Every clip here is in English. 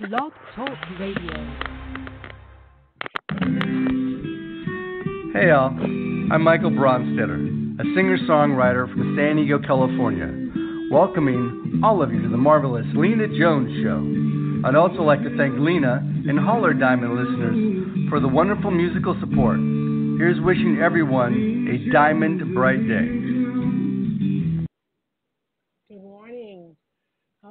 Blog Talk Radio. Hey all, I'm Michael Bronstetter, a singer-songwriter from San Diego, California, welcoming all of you to the marvelous Lina Jones Show. I'd also like to thank Lina and Holler Diamond listeners for the wonderful musical support. Here's wishing everyone a diamond bright day.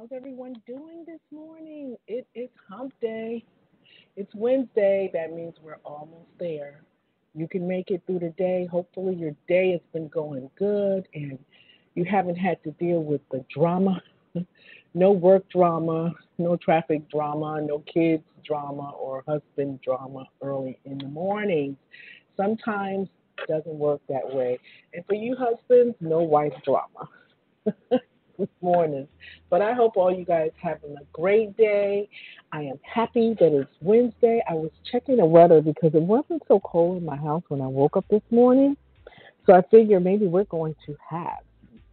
How's everyone doing this morning? It is hump day. It's Wednesday. That means we're almost there. You can make it through the day. Hopefully, your day has been going good and you haven't had to deal with the drama. no work drama, no traffic drama, no kids drama or husband drama early in the morning. Sometimes it doesn't work that way. And for you husbands, no wife drama. this morning. But I hope all you guys having a great day. I am happy that it's Wednesday. I was checking the weather because it wasn't so cold in my house when I woke up this morning. So I figure maybe we're going to have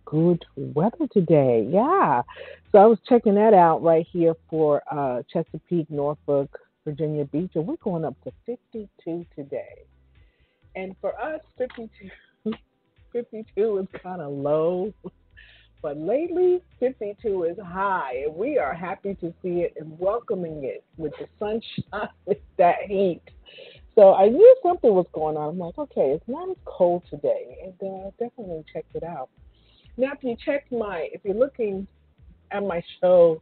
good weather today. Yeah. So I was checking that out right here for uh, Chesapeake, Norfolk, Virginia Beach, and we're going up to 52 today. And for us, 52, 52 is kind of low. But lately, 52 is high, and we are happy to see it and welcoming it with the sunshine, with that heat. So I knew something was going on. I'm like, okay, it's not as cold today, and uh, definitely checked it out. Now, if you check my, if you're looking at my show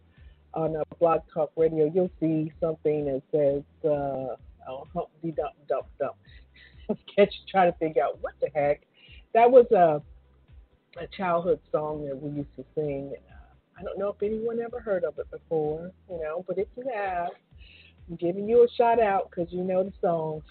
on a Blog Talk Radio, you'll see something that says, uh, oh, Dump Dump Dump. Catch, try to figure out what the heck. That was a a childhood song that we used to sing. I don't know if anyone ever heard of it before, you know, but if you have, I'm giving you a shout out because you know the song.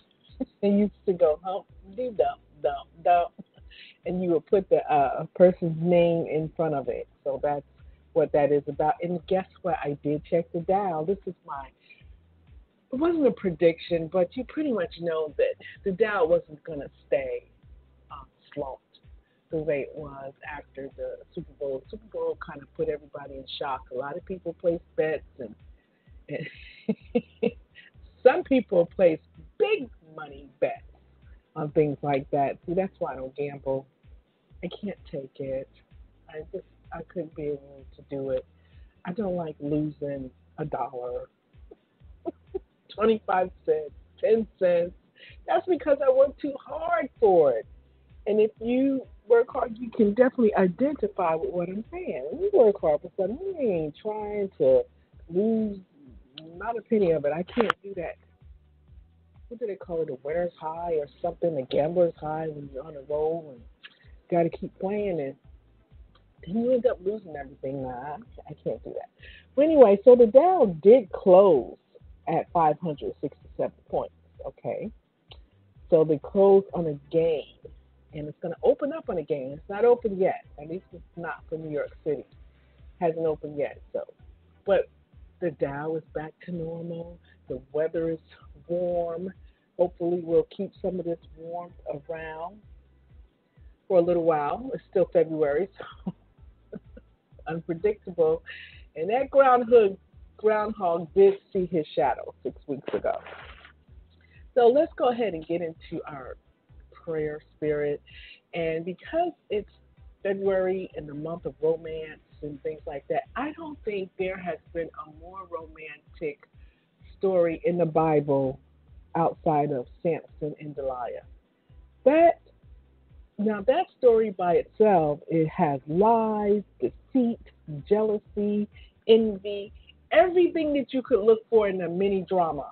they used to go hump, dee dump, dump, dump, and you would put the uh, person's name in front of it. So that's what that is about. And guess what? I did check the dial. This is my. It wasn't a prediction, but you pretty much know that the Dow wasn't going to stay um, slumped the way it was after the Super Bowl. Super Bowl kind of put everybody in shock. A lot of people placed bets, and, and some people placed big money bets on things like that. See, that's why I don't gamble. I can't take it. I just I couldn't be able to do it. I don't like losing a dollar, twenty five cents, ten cents. That's because I work too hard for it. And if you work hard, you can definitely identify with what I'm saying. You work hard for something, you ain't trying to lose not a penny of it. I can't do that. What do they call it? A winner's high or something? A gambler's high when you're on a roll and got to keep playing and then you end up losing everything. Nah, I can't do that. But anyway, so the Dow did close at 567 points. Okay, so they closed on a gain and it's going to open up on a game. It's not open yet. At least it's not for New York City. Hasn't opened yet. So, but the Dow is back to normal. The weather is warm. Hopefully, we'll keep some of this warmth around for a little while. It's still February, so unpredictable. And that groundhog groundhog did see his shadow six weeks ago. So let's go ahead and get into our prayer spirit. And because it's February and the month of romance and things like that, I don't think there has been a more romantic story in the Bible outside of Samson and Delilah. That now that story by itself, it has lies, deceit, jealousy, envy, everything that you could look for in a mini drama.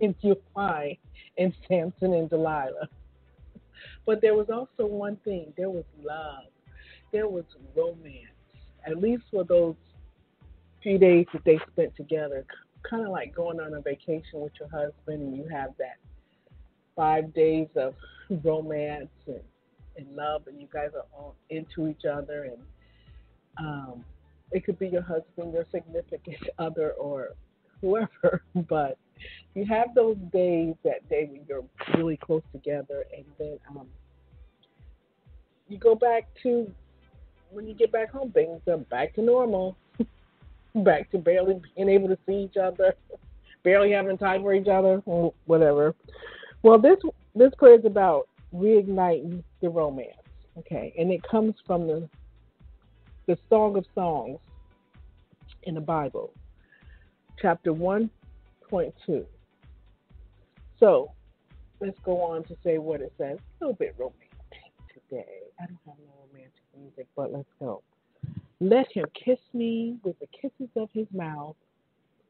If you find in Samson and Delilah. But there was also one thing there was love, there was romance, at least for those few days that they spent together. Kind of like going on a vacation with your husband, and you have that five days of romance and, and love, and you guys are all into each other. And um, it could be your husband, your significant other, or whoever, but you have those days that day when you're really close together, and then um, you go back to when you get back home, things are back to normal. back to barely being able to see each other, barely having time for each other, mm, whatever. Well, this this prayer is about reigniting the romance. Okay, and it comes from the the Song of Songs in the Bible, chapter one point two. So let's go on to say what it says. A little bit romantic today. I don't have no romantic music, but let's go. Let him kiss me with the kisses of his mouth,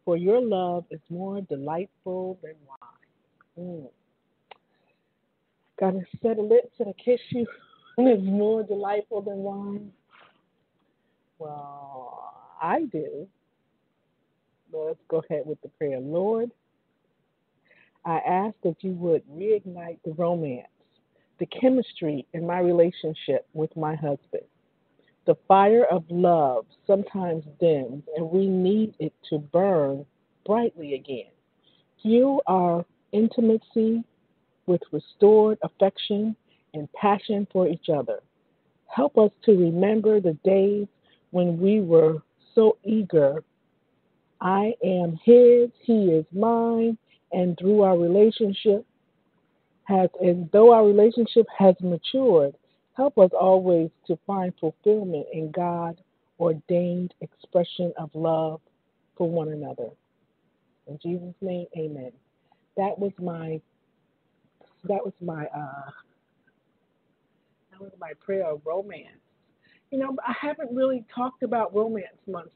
for your love is more delightful than wine. Mm. Got a set of lips and a kiss you is more delightful than wine? Well, I do. Well, let's go ahead with the prayer. Lord, I ask that you would reignite the romance, the chemistry in my relationship with my husband. The fire of love sometimes dims, and we need it to burn brightly again. Fuel our intimacy with restored affection and passion for each other. Help us to remember the days when we were so eager. I am his, he is mine, and through our relationship has and though our relationship has matured, help us always to find fulfillment in God ordained expression of love for one another. In Jesus' name, amen. That was my that was my uh that was my prayer of romance. You know, I haven't really talked about romance much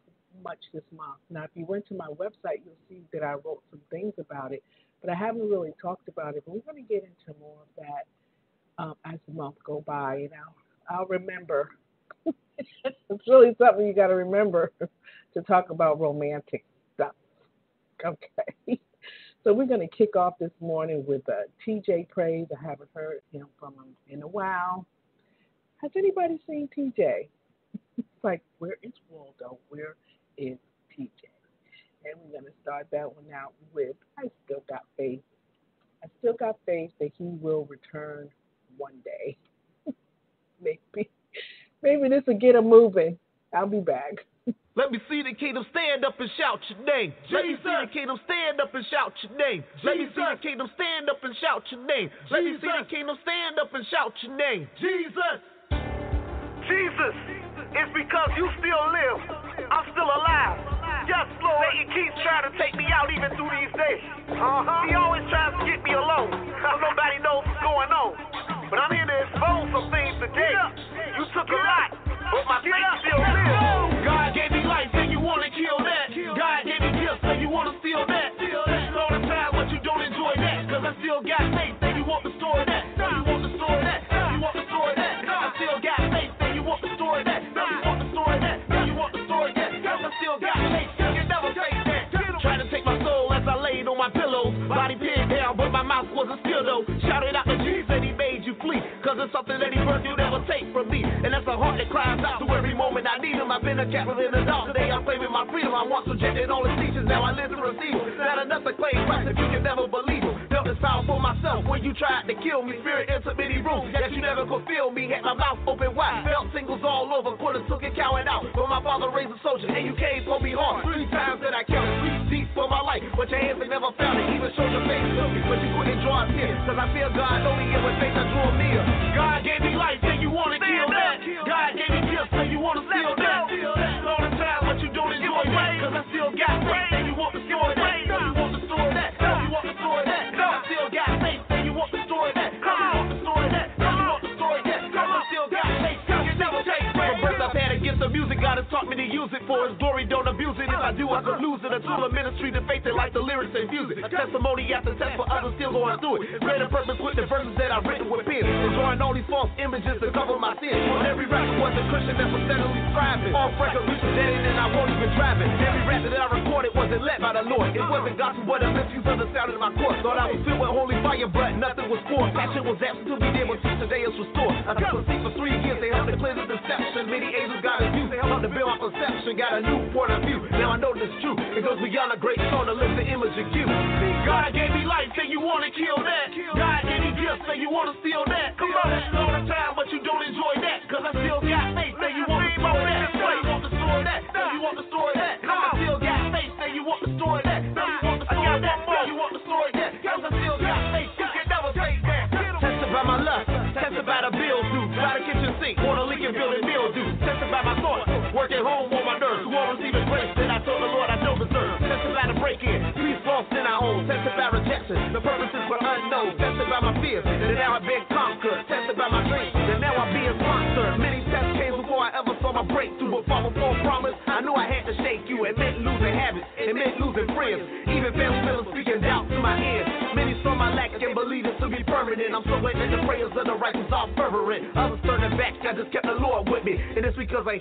much this month. Now, if you went to my website, you'll see that I wrote some things about it, but I haven't really talked about it. But we're going to get into more of that um, as the month go by, and I'll I'll remember. it's really something you got to remember to talk about romantic stuff. Okay. So we're going to kick off this morning with uh, TJ Praise. I haven't heard him from him in a while. Has anybody seen TJ? it's like, where is Waldo? Where is TJ? And we're going to start that one out with I still got faith. I still got faith that he will return one day. maybe, maybe this will get him moving. I'll be back. Let me see the kingdom stand up and shout your name. Jesus. Let me see the kingdom stand up and shout your name. Jesus. Let me see the kingdom stand up and shout your name. Jesus. Let me see the kingdom stand up and shout your name. Jesus. Jesus. It's because you still live. I'm still alive. Yes, Lord. Satan keeps trying to take me out even through these days. Uh-huh. He always tries to get me alone. So nobody knows what's going on. But I'm here to expose some things today. You took a lot, but my faith still lives. Been a captive in the dark. Today I'm claiming my freedom. I once rejected all his teachings. Now I live to receive. Not enough to claim Christ if you can never believe him. Felt this power for myself when you tried to kill me. Spirit entered many rooms that you never could feel me. Had my mouth open wide. Felt singles all over. Quarters took it counting out. But my father raised a soldier. And you came for me hard. Three times that I counted. Three deep for my life. But your hands have never found it. Even showed your face to me. But you couldn't draw a tear. Cause I feel God only in with faith I drew him near. God gave me life and you wanna kill that. God music. A testimony after test for others still going through it. Greater purpose with the verses that I've written with pen. Destroying all these false images to cover my sins. Well, Every rapper was a Christian that was steadily striving. All record reaches dead and I won't even drive it. Every rap that I recorded wasn't led by the Lord. It wasn't gospel, but a misuse of the sound in my course. Thought I was filled with holy fire, but nothing was for. Passion was absent be there, but since today is restored. I took to see for three years, they helped to cleanse the deception. Many angels got abused, they helped to build my perception. Got a new point of view. Now I know this true. It goes beyond a great song to lift the image of you. God gave me life, and you wanna kill that. God gave me gifts, and you wanna steal that. stay home on my nerves. Who won't even grace that I told the Lord I don't deserve. Tested to the break in. Peace lost in our own. Tested by rejection. The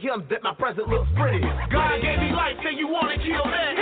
him that my present looks pretty. God gave me life, and you wanna kill that.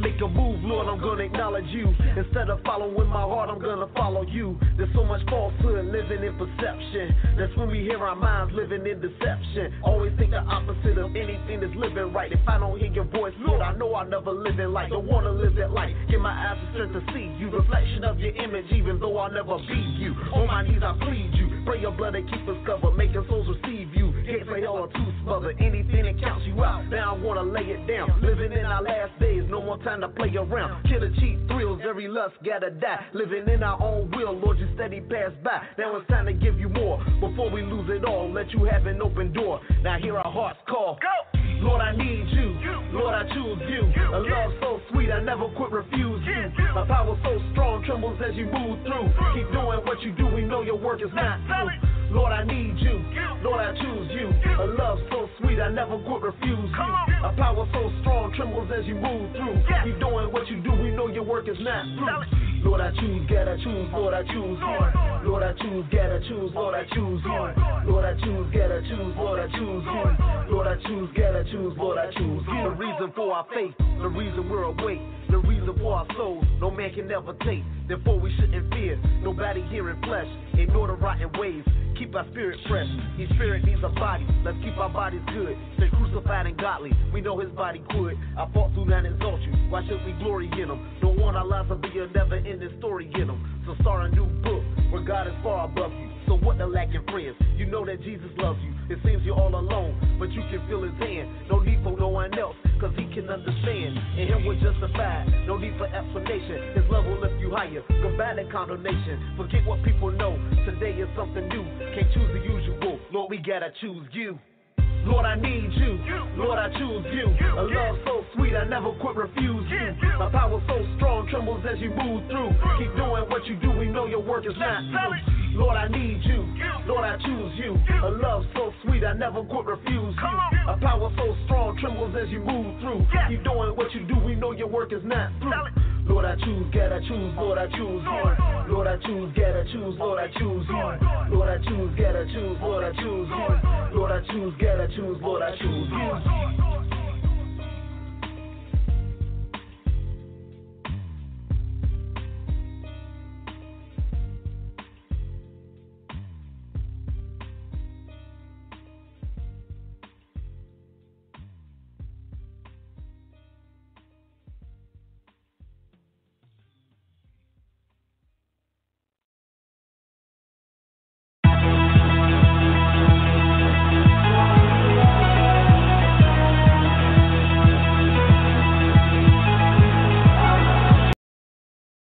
Make a move, Lord, I'm gonna acknowledge you. Instead of following my heart, I'm gonna follow you. There's so much falsehood living in perception. That's when we hear our minds living in deception. Always think the opposite of anything that's living right. If I don't hear your voice, Lord, I know I'll never live in light. Don't wanna live that life. Give my eyes the strength to see you. Reflection of your image, even though I'll never be you. On my knees, I plead you. Pray your blood and keep us covered. Making souls receive you. Gates of hell are too smother. Anything that counts you out, now I wanna lay it down. Living in our last days, no more time to play around. Kill the cheap thrills, every lust gotta die. Living in our own will, Lord, you steady pass by. Now it's time to give you more. Before we lose it all, let you have an open door. Now hear our hearts call. Go! Lord, I need you. Lord, I choose you. A love so sweet, I never quit, refuse you. A power so strong, trembles as you move through. Keep doing what you do, we know your work is not through. Lord, I need you. Lord, I choose you. A love so sweet, I never quit, refuse you. A power so strong, trembles as you move through. Keep doing what you do, we know your work is not through. Lord, I choose, gotta choose, Lord, I choose you. Lord, I choose, gotta choose, Lord, I choose you. Lord, I choose, gotta choose, Lord, I choose you. Lord, I choose, gotta choose, Lord, I choose you. The reason for our faith, the reason we're awake, the reason for our souls, no man can ever take. Therefore, we shouldn't fear nobody here in flesh. Ignore the rotten ways, keep our spirit fresh. His spirit needs a body, let's keep our bodies good. Stay crucified and godly, we know his body could. I fought through that exalt you, why should we glory in him? Don't want our lives to be a never ending story in him. So start a new book where God is far above you. So what the lacking friends? You know that Jesus loves you. It seems you're all alone, but you can feel his hand. No need for no one else, cause he can understand. And him we're justified. No need for explanation. His love will lift you higher. Combating condemnation. Forget what people know. Today is something new. Can't choose the usual. Lord, we gotta choose you. Lord, I need you. Lord, I choose you. A love so sweet, I never quit, refuse you. My power so strong, trembles as you move through. Keep doing what you do, we know your work is not through. Lord, I need you. Lord, I choose you. A love so sweet, I never quit, refuse you. A power so strong, trembles as you move through. Keep doing what you do, we know your work is not through. Lord, I choose, gotta choose, Lord, I choose you. Lord, I choose, gotta choose, Lord, I choose you. Lord, I choose, gotta choose, Lord, I choose you. Lord, I choose, gotta choose, Lord, I choose you.